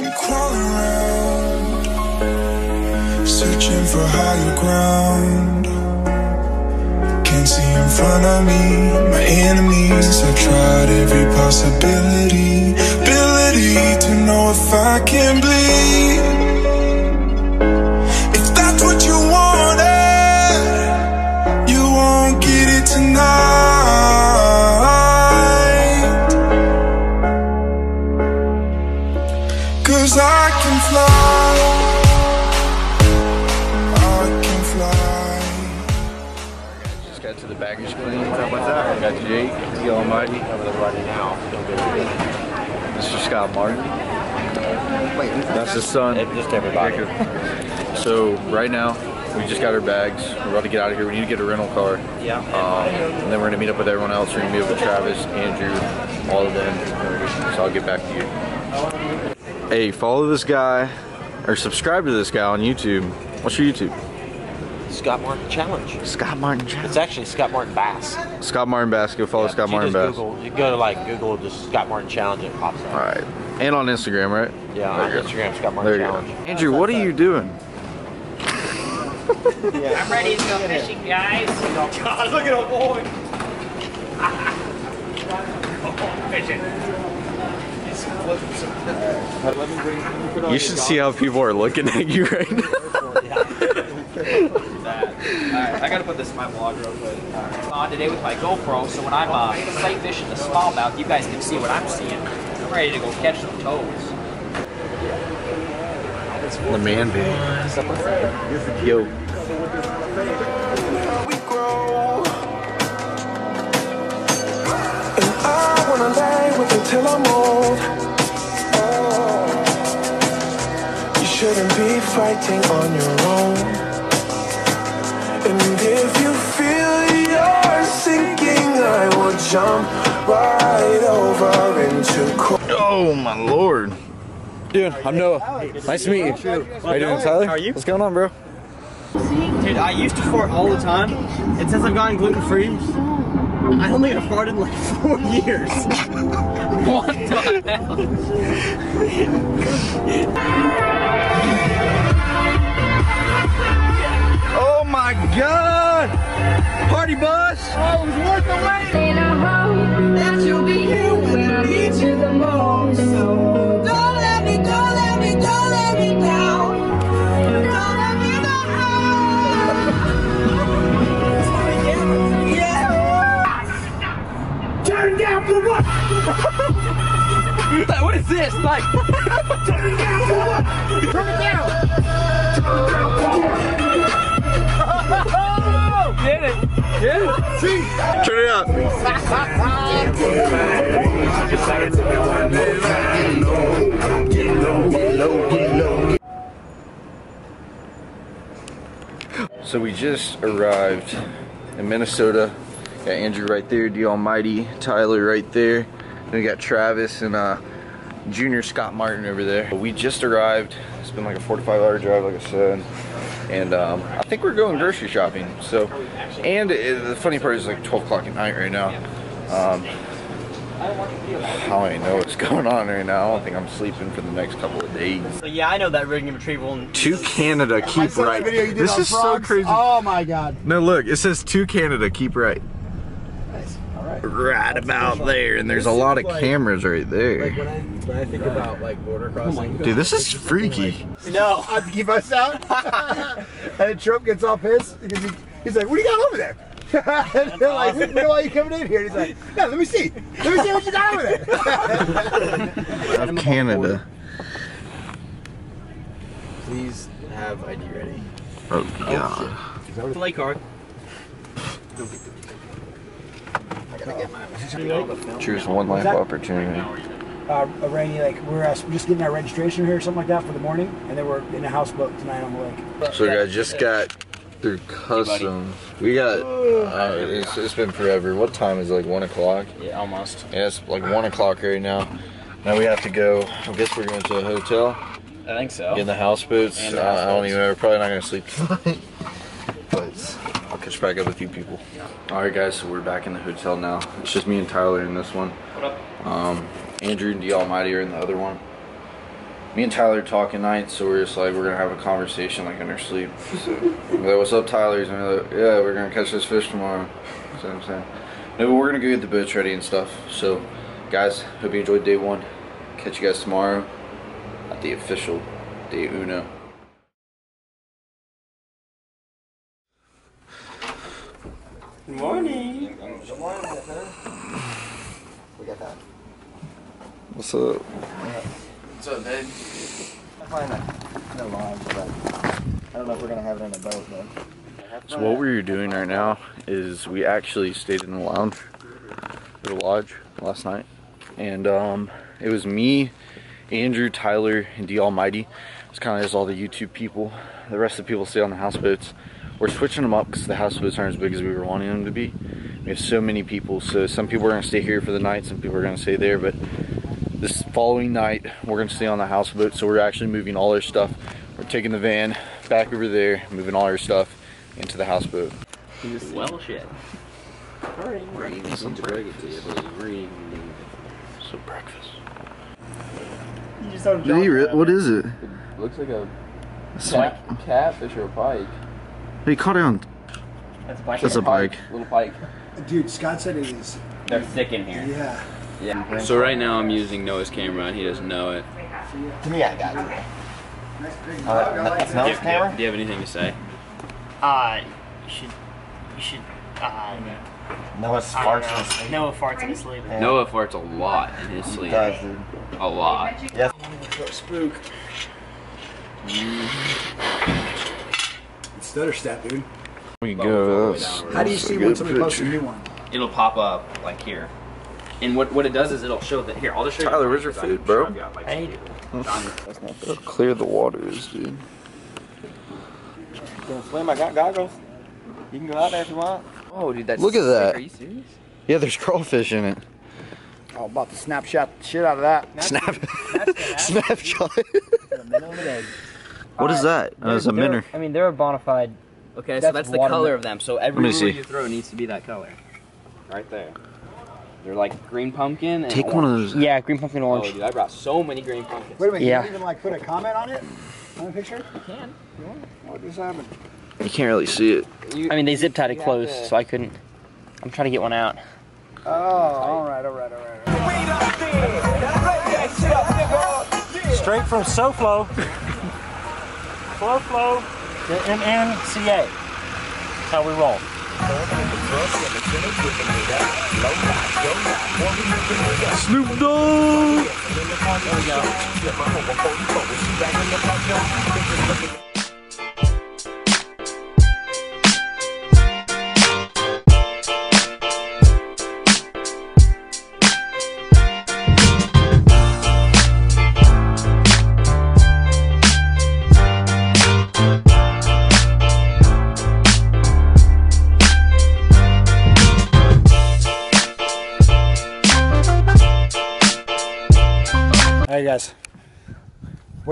Crawling around, searching for higher ground. Can't see in front of me, my enemies. I tried every possibility, ability to know if I can bleed. Got to the baggage claim. What's up? Got Jake, Dallmyd. running now. Mr. Scott Martin. That's his son. Just everybody. Jacob. So right now, we just got our bags. We're about to get out of here. We need to get a rental car. Yeah. Um, and then we're gonna meet up with everyone else. We're gonna meet up with Travis, Andrew, all of them. So I'll get back to you. Hey, follow this guy or subscribe to this guy on YouTube. What's your YouTube? Scott Martin Challenge. Scott Martin Challenge. It's actually Scott Martin Bass. Scott Martin Bass. Go follow Yeah, Scott you Martin just Bass. Google, you go to like Google just Scott Martin Challenge and it pops up. All right. And on Instagram, right? Yeah, on There you go. Instagram, Scott There Martin you go. Challenge. Andrew, what are you doing? I'm ready to go fishing, guys. God, look at a boy. fishing. You should see how people are looking at you right now. Alright, I gotta put this in my vlog real quick. On today with my GoPro, so when I'm uh, sight fishing the smallmouth, you guys can see what I'm seeing. I'm ready to go catch some toads. The man bee. Yo. we grow. And I wanna lay with you till I'm old. Shouldn't be fighting on your own. And if you feel you're sinking, I will jump right over into cold. Oh my lord. Dude, I'm Noah. Nice to meet you. How you doing, Tyler? How are you? What's going on, bro? Dude, I used to fart all the time, and since I've gotten gluten free, I don't I've farted in like four years. What the hell? Oh my god! Party bus! Oh, it was worth the wait! And I hope that you'll be here when I need you the most. So don't let me, don't let me, don't let me down. Don't let me down. Yeah. Turn down for what? What is this? Like, Turn it down. get it? See? Turn it up. So we just arrived in Minnesota. Got Andrew right there, Dallmyd, Tyler right there. Then we got Travis and uh, Junior Scott Martin over there. We just arrived. It's been like a 45 hour drive, like I said. And um, I think we're going grocery shopping. So, and it, the funny part is like 12 o'clock at night right now. Um, I don't even know what's going on right now. I don't think I'm sleeping for the next couple of days. So yeah, I know that rigging and retrieval. To Canada, keep right. This is so crazy. Oh my god. No, look, it says to Canada, keep right. Nice. All right. Right about there, and there's a lot of cameras right there. when I when I think about like border oh crossing, Dude, this is freaky. No. I have to keep us out. and then Trump gets all pissed because he, he's like, "What do you got over there?" and they're like, "Why are you coming in here?" And he's like, "No, let me see. Let me see what you got over there." Of Canada. Please have ID ready. Oh god. Play card. Choose one life opportunity. Uh, a Rainy Lake we're uh, just getting our registration here or something like that for the morning, and then we're in a houseboat tonight on the lake. So guys, just got through customs. We got. Uh, it's, it's been forever. What time is it? Like one o'clock? Yeah, almost. Yeah, it's like one o'clock right now. Now we have to go. I guess we're going to a hotel. I think so. Get in the houseboats. And Uh, I don't even know. We're probably not gonna sleep tonight. but I'll catch back up with you people. Yeah. All right, guys. So we're back in the hotel now. It's just me and Tyler in this one. What up? Um, Andrew and Dallmyd are in the other one. me and Tyler talk at night, so we're just like we're gonna have a conversation like in our sleep. So like, what's up, Tyler? Like, yeah, we're gonna catch this fish tomorrow. That's what I'm saying. No, but we're gonna go get the boats ready and stuff. So, guys, hope you enjoyed day one. Catch you guys tomorrow at the official day uno. Good morning. We got that. What's up? What's up, babe? I find that no lines, but I don't know if we're gonna have it in a boat, though. So what we were doing right now is we actually stayed in the lounge, the lodge last night, and um, it was me, Andrew, Tyler, and Dallmyd. It's kind of just all the YouTube people. The rest of the people stay on the houseboats. We're switching them up because the houseboats aren't as big as we were wanting them to be. We have so many people, so some people are gonna stay here for the night, some people are gonna stay there, but this following night we're gonna stay on the houseboat. So we're actually moving all our stuff. We're taking the van back over there, moving all our stuff into the houseboat. Well, shit. Some breakfast. You just don't Did he re- what is it? Looks like a It's cat, catfish or a pike. He caught it on. That's black. That's a bike. Little pike. Dude, Scott said it is. They're thick in here. Yeah. Yeah. So right now I'm using Noah's camera and he doesn't know it. To me, I got it. Uh, that's Noah's camera? Do you have anything to say? Uh, you should, you should, uh, Noah's farts don't in know. his sleep. Noah farts in his sleep. Yeah. Noah farts a lot in his sleep. He does, dude. A lot. Yes. Spook. Stutter step, dude. We go. How do you see a when good somebody posts a new one? It'll pop up like here. And what, what it does is it'll show that here. I'll just show you. Tyler, where's your food, bro? showed you, like, Hey. That's not How clear the water is, dude. Gonna swim? I got goggles. You can go out there if you want. Oh, dude, that's Look at that. Are you serious? Yeah, there's crawfish in it. Oh, about to snapshot the shit out of that. Snap. Snapshot. Minnow of what is that? Oh, it's a minnow. I mean, they're a bona fide. Okay, so That's that's the color of them. So every me lure you throw needs to be that color. Right there. They're like green pumpkin. And Take one of orange. those. Yeah, green pumpkin oh, orange. Oh, dude, I brought so many green pumpkins. Wait a minute, Yeah. you didn't even like put a comment on it? On the picture? You can. What just happened? You can't really see it. You, I mean, they zip tied it You closed, to- so I couldn't. I'm trying to get one out. Oh, alright, alright, alright. Straight from SoFlo. Flow Flow to MNCA. That's how we roll. Snoop Dogg. Hey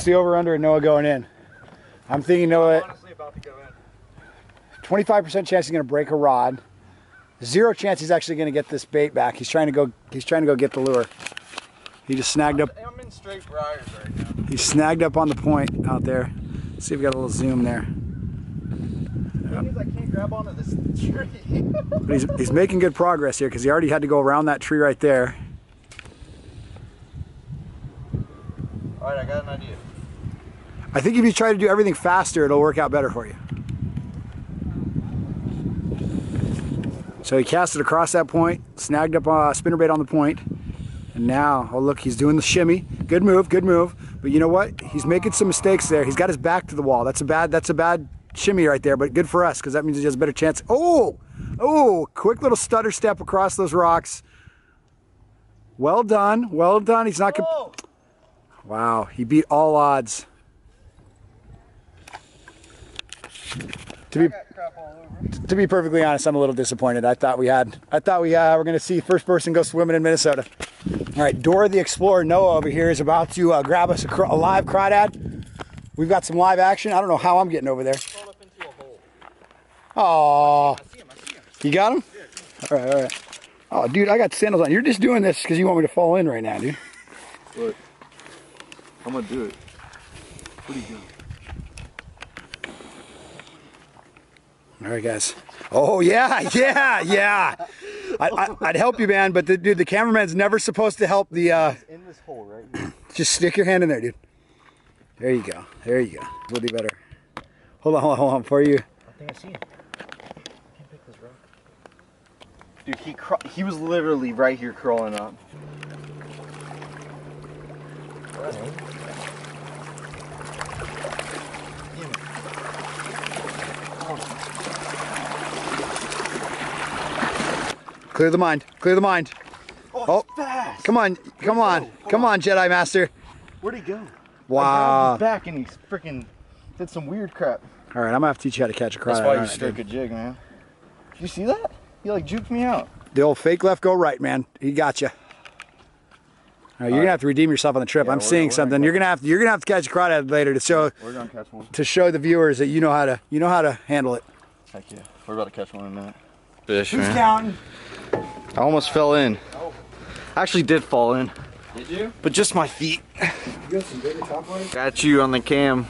what's the over under in Noah going in? I'm thinking Noah. actually about to go in 25% chance he's going to break a rod. Zero chance he's actually going to get this bait back. He's trying to go. He's trying to go get the lure. He just snagged up. I'm in straight briars right now. He's snagged up on the point out there. Let's see if we got a little zoom there. I can't grab onto this tree. But he's, he's making good progress here because he already had to go around that tree right there. Alright, I got an idea. I think if you try to do everything faster, it'll work out better for you. So he cast it across that point, snagged up a spinnerbait on the point, and now, oh look, he's doing the shimmy. Good move, good move. But you know what? He's making some mistakes there. He's got his back to the wall. That's a bad. That's a bad shimmy right there. But good for us because that means he has a better chance. Oh, oh, quick little stutter step across those rocks. Well done, well done. He's not. Wow, he beat all odds. To be to be perfectly honest, I'm a little disappointed. I thought we had, I thought we uh, were going to see first person go swimming in Minnesota. All right, Dora the Explorer Noah over here is about to uh, grab us a, cr- a live crawdad. We've got some live action. I don't know how I'm getting over there. Oh, you got him? All right, all right. Oh, dude, I got sandals on. You're just doing this because you want me to fall in right now, dude. Look. I'm gonna do it. What are you doing? All right, guys. Oh yeah, yeah, yeah. I, I, I'd help you, man, but the, dude, the cameraman's never supposed to help the. Uh, In this hole right here. just stick your hand in there, dude. There you go. There you go. We'll do better. Hold on, hold on, hold on. For you. I think I see him. Can't pick this rock. Dude, he craw- he was literally right here crawling up. Clear the mind. Clear the mind. Oh, oh Fast. come on, come on, come on, Jedi Master. Where'd he go? Wow. back and he freaking did some weird crap. All right, I'm gonna have to teach you how to catch a cry. That's why you right, stroke a jig, man. Did you see that? He like juked me out. The old fake left, go right, man. He got you. All right, you're gonna have to redeem yourself on the trip. Yeah, I'm seeing something. gonna You're gonna have to. You're gonna have to catch a crawdad later to show We're gonna catch one. to show the viewers that you know how to. You know how to handle it. Heck yeah. We're about to catch one in a minute. Fish, Who's man. counting? I almost fell in. Oh. I actually did fall in, Did you? but just my feet. You got some bigger top ones? Got you on the cam.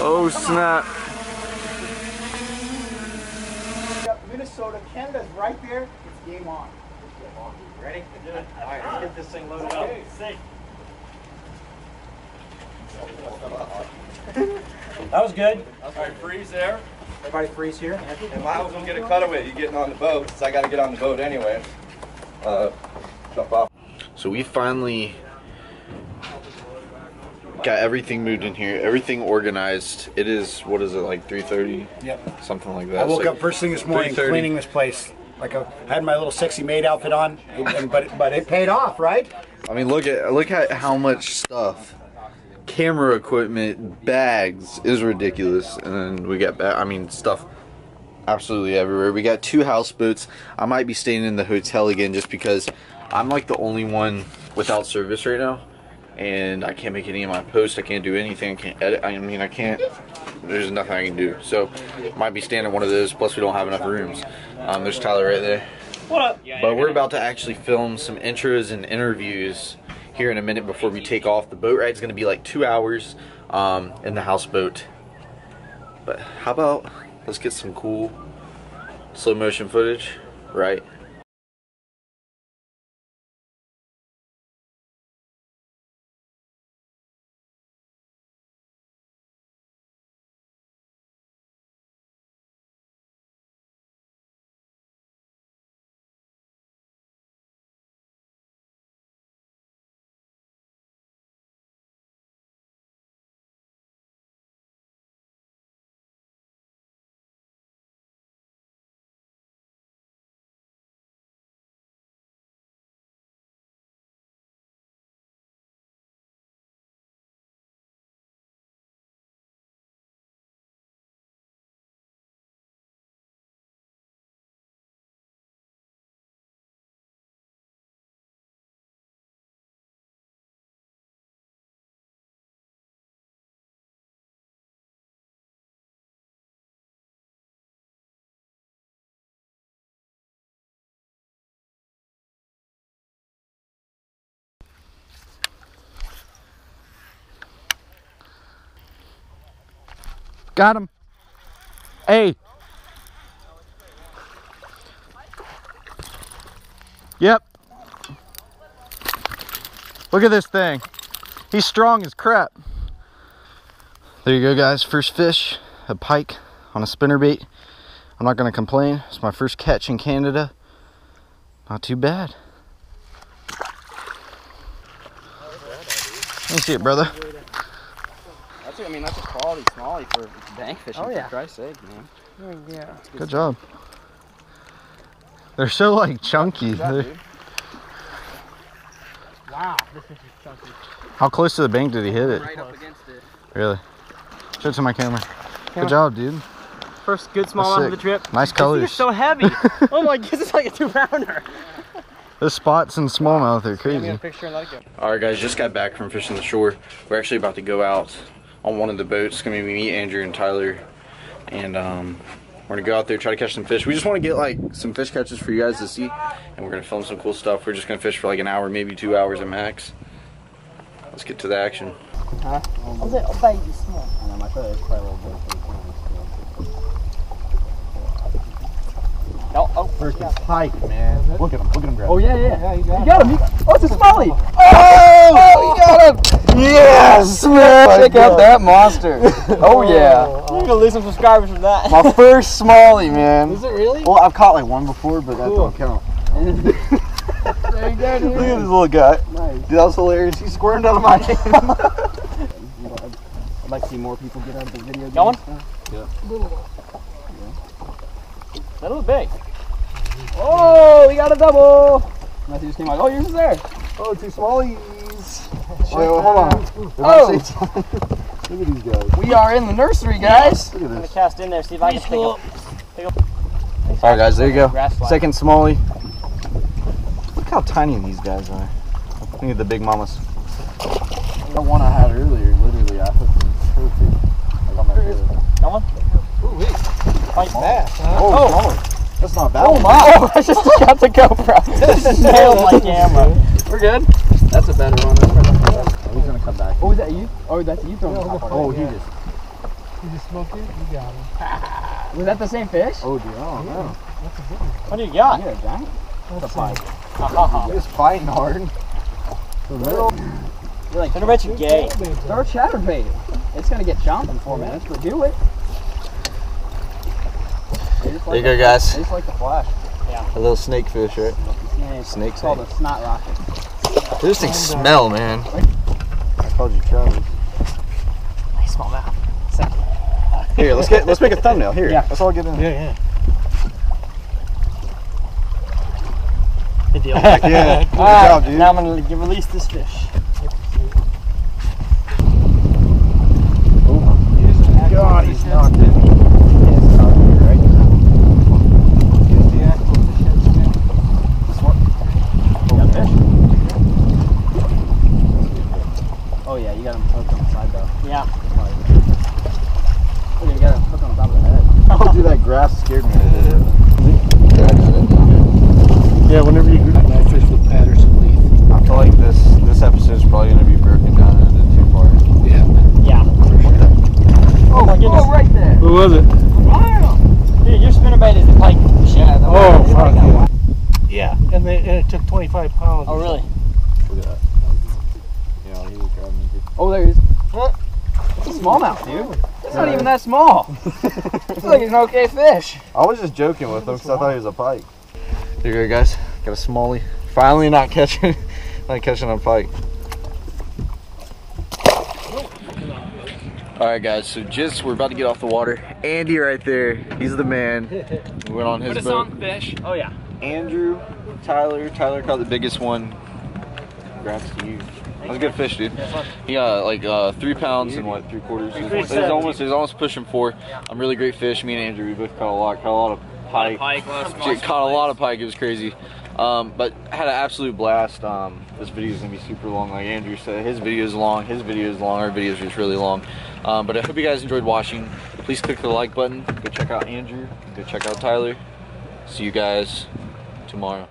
Oh snap. Minnesota, Canada's right there. It's game on. Ready? All right, let's get this thing loaded up. That was good. Alright, freeze there. Everybody freeze here. If I was gonna get a cutaway, you getting on the boat, because I gotta get on the boat anyway. Uh, jump off. So we finally got everything moved in here, everything organized. It is what is it like 3:30, Yep. something like that. I woke It's like up first thing this morning 3:30. cleaning this place. Like I had my little sexy maid outfit on, and, and- but but it paid off, right? I mean, look at look at how much stuff, camera equipment, bags is ridiculous, and then we got ba- I mean stuff absolutely everywhere. We got two houseboats. I might be staying in the hotel again just because I'm like the only one without service right now, and I can't make any of my posts. I can't do anything. I can't edit. I mean, I can't. There's nothing I can do. So, might be staying at one of those. Plus, we don't have enough rooms. Um, there's Tyler right there. What up? But we're about to actually film some intros and interviews here in a minute before we take off. The boat ride is going to be like two hours um, in the houseboat. But how about let's get some cool slow motion footage, right? Got him. Hey. Yep. Look at this thing. He's strong as crap. There you go, guys. First fish, a pike on a spinnerbait. I'm not going to complain. It's my first catch in Canada. Not too bad. Let me see it, brother. That's, I mean, that's a quality smallie for bank fishing, Oh, yeah. for Christ's sake, man. Yeah. Good job. They're so like chunky. They're- Wow, this is chunky. How close to the bank did he hit it? Right up against it. Really? Show it to my camera. Camera. Good job, dude. First good That's smallmouth of the trip. Nice This thing colors. is so heavy. oh my god, this is like a two pounder. The spots in smallmouth are Give me a crazy. picture and let it go. All right, guys, just got back from fishing the shore. We're actually about to go out on one of the boats. It's gonna be me, Andrew, and Tyler. And um, We're gonna go out there try to catch some fish. We just want to get like some fish catches for you guys to see, and we're gonna film some cool stuff. We're just gonna fish for like an hour, maybe two hours at max. Let's get to the action. Huh? A little baby small. I know, my brother's quite a little big. Oh, oh. Freaking pike, man. Look at him. Look at him grab. Oh, yeah, yeah. Yeah, you You got, got him. You got, oh, it's a smelly. Oh, you got him! Yes, man! Check out that monster. Oh yeah, oh. You're gonna lose some subscribers from that. my first smallie, man. Is it really? Well, I've caught like one before, but that don't count. there you go, dude. Look at this little guy. Nice. Dude, that was hilarious. He squirmed out of my hand. I'd like to see more people get out of the video game Going? stuff. Yeah. That was big. Oh, we got a double. Matthew just came out. Oh, yours is there. oh, two smallies. Wait, wait, hold on. If Oh. I say time- Look at these guys. We are in the nursery, guys. Look at I'm gonna cast in there, see if I can pick up. All right, guys, there you go. Second smallie. Look how tiny these guys are. Look at the big mamas. The one I had earlier, literally, I hooked him perfect. Like on my head. That one? Fight back. Oh, oh, oh. That's not bad. Oh my! Oh, I just got the GoPro. Nailed my camera. We're good. That's a better one. That's better. Oh, he's gonna come back. Oh, is that you? Oh, that's you throwing the top part. Oh, he just. Smoked it? You got him. Was that the same fish? Oh, dude, I don't know. What do you got? Yeah, giant. That's a pike. Ha ha ha. He's fighting hard. You're like, Turn about you gay. throw a chatterbait. It's gonna get chomped in four minutes, but do it. They There you go, guys. They just like the flash. Yeah. A little snake fish, right? Yeah, it's Snake called a snot rocket. Those things smell, man. I called you Travis. Small mouth. Here, let's get let's make a thumbnail. Here, Yeah. let's all get in. Yeah, yeah. Good deal. Heck yeah. Good Alright, job, dude. now I'm gonna g- release this fish. God, he's knocked it. Oh yeah, you got him hooked on the side though. Yeah. Oh, you got him hooked on the top of the head. Oh, dude, that grass scared me. Yeah, whenever you group I fish with Patterson Leaf. I feel like this this episode is probably gonna be broken down into two parts. Yeah. Yeah. Oh my goodness. Oh, right there. Who was it? Dude, your spinnerbait is like machine. Oh, fuck yeah. Yeah, and, they, and it took 25 pounds. Oh really? Yeah, he was grabbing me. Oh, there he is. It's a smallmouth, dude. It's not even that small. it's like an okay fish. I was just joking with him because I thought he was a pike. Here you go, guys. Got a smallie. Finally, not catching, not catching a pike. All right, guys. So just we're about to get off the water. Andy, right there. He's the man. We went on his Put us boat. on fish. Oh yeah. Andrew, Tyler. Tyler caught the biggest one. Congrats to you. That was a good fish, dude. He got like uh, three pounds and what, three quarters? It was, it was almost, was almost pushing four. I'm really great fish. Me and Andrew, we both caught a lot. Caught a lot of pike. Pike, a lot of Shit, caught a lot of pike. It was crazy. Um, but had an absolute blast. Um, this video is gonna be super long, like Andrew said. His video is long. His video is long. Our video is just really long. Um, but I hope you guys enjoyed watching. Please click the like button. Go check out Andrew. Go check out Tyler. See you guys tomorrow.